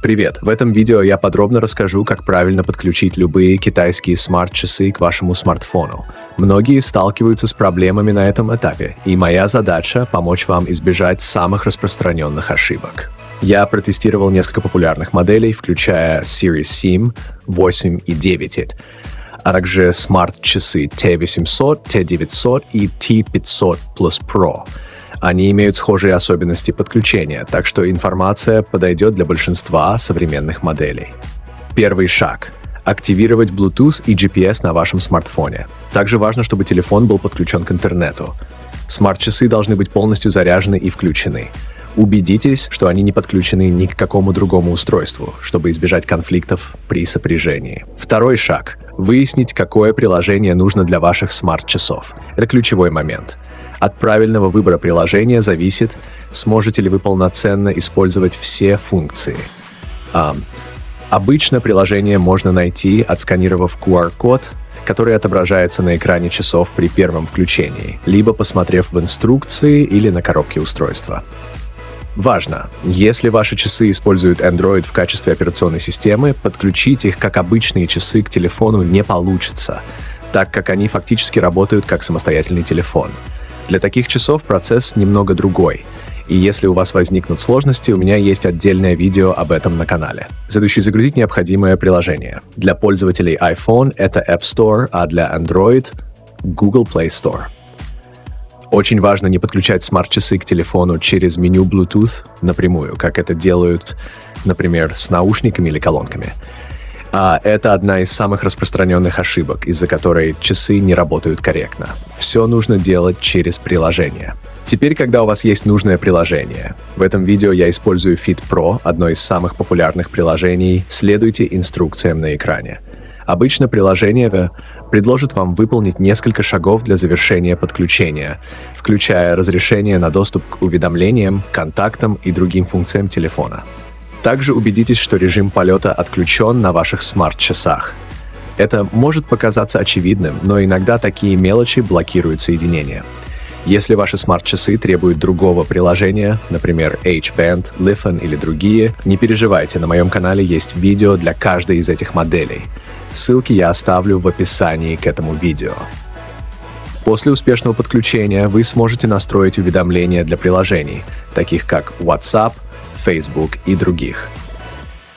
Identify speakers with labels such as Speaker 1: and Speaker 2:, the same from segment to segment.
Speaker 1: Привет! В этом видео я подробно расскажу, как правильно подключить любые китайские смарт-часы к вашему смартфону. Многие сталкиваются с проблемами на этом этапе, и моя задача – помочь вам избежать самых распространенных ошибок. Я протестировал несколько популярных моделей, включая Series 7, 8 и 9, а также смарт-часы T800, T900 и T500 Plus Pro – они имеют схожие особенности подключения, так что информация подойдет для большинства современных моделей. Первый шаг – активировать Bluetooth и GPS на вашем смартфоне. Также важно, чтобы телефон был подключен к интернету. Смарт-часы должны быть полностью заряжены и включены. Убедитесь, что они не подключены ни к какому другому устройству, чтобы избежать конфликтов при сопряжении. Второй шаг – выяснить, какое приложение нужно для ваших смарт-часов. Это ключевой момент – от правильного выбора приложения зависит, сможете ли вы полноценно использовать все функции. Um, обычно приложение можно найти, отсканировав QR-код, который отображается на экране часов при первом включении, либо посмотрев в инструкции или на коробке устройства. Важно! Если ваши часы используют Android в качестве операционной системы, подключить их как обычные часы к телефону не получится, так как они фактически работают как самостоятельный телефон – для таких часов процесс немного другой. И если у вас возникнут сложности, у меня есть отдельное видео об этом на канале. Следующий загрузить необходимое приложение. Для пользователей iPhone это App Store, а для Android — Google Play Store. Очень важно не подключать смарт-часы к телефону через меню Bluetooth напрямую, как это делают, например, с наушниками или колонками. А это одна из самых распространенных ошибок, из-за которой часы не работают корректно. Все нужно делать через приложение. Теперь, когда у вас есть нужное приложение, в этом видео я использую Fit Pro, одно из самых популярных приложений, следуйте инструкциям на экране. Обычно приложение предложит вам выполнить несколько шагов для завершения подключения, включая разрешение на доступ к уведомлениям, контактам и другим функциям телефона. Также убедитесь, что режим полета отключен на ваших смарт-часах. Это может показаться очевидным, но иногда такие мелочи блокируют соединение. Если ваши смарт-часы требуют другого приложения, например, H-Band, Lifen или другие, не переживайте, на моем канале есть видео для каждой из этих моделей. Ссылки я оставлю в описании к этому видео. После успешного подключения вы сможете настроить уведомления для приложений, таких как WhatsApp, Facebook и других.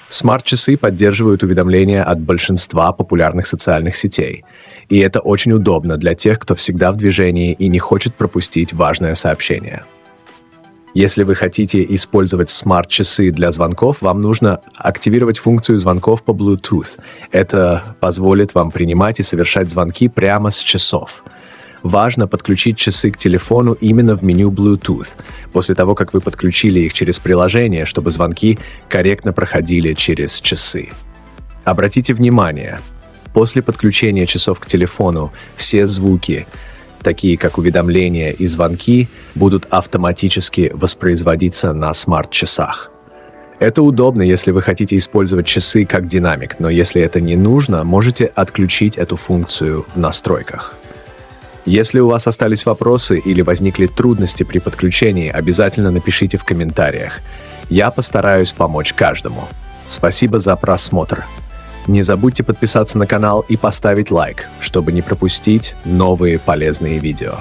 Speaker 1: Смарт-часы поддерживают уведомления от большинства популярных социальных сетей. И это очень удобно для тех, кто всегда в движении и не хочет пропустить важное сообщение. Если вы хотите использовать смарт-часы для звонков, вам нужно активировать функцию звонков по Bluetooth. Это позволит вам принимать и совершать звонки прямо с часов – важно подключить часы к телефону именно в меню Bluetooth, после того, как вы подключили их через приложение, чтобы звонки корректно проходили через часы. Обратите внимание, после подключения часов к телефону все звуки, такие как уведомления и звонки, будут автоматически воспроизводиться на смарт-часах. Это удобно, если вы хотите использовать часы как динамик, но если это не нужно, можете отключить эту функцию в настройках. Если у вас остались вопросы или возникли трудности при подключении, обязательно напишите в комментариях. Я постараюсь помочь каждому. Спасибо за просмотр. Не забудьте подписаться на канал и поставить лайк, чтобы не пропустить новые полезные видео.